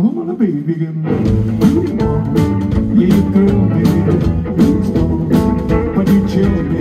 home on a baby again. You want, yeah, you thrill me, who's born? But you chill me,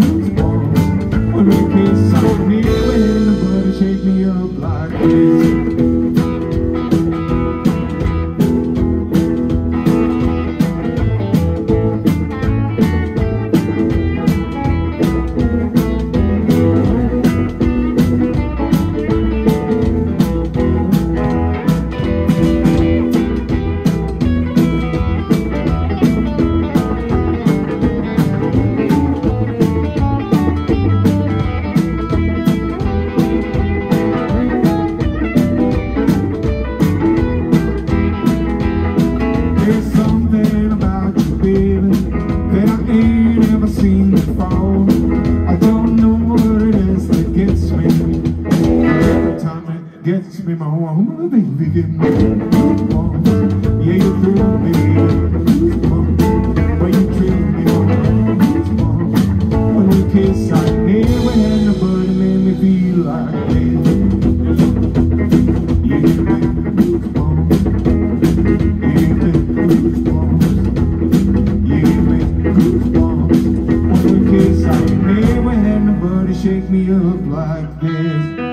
who's born? When we kiss, I'm kneeling, but shake me up like this. There's something about you, baby, that I ain't ever seen before. I don't know what it is that gets me. Every time it gets me, my whole baby, getting me. Yeah, you threw me. shake me up like this.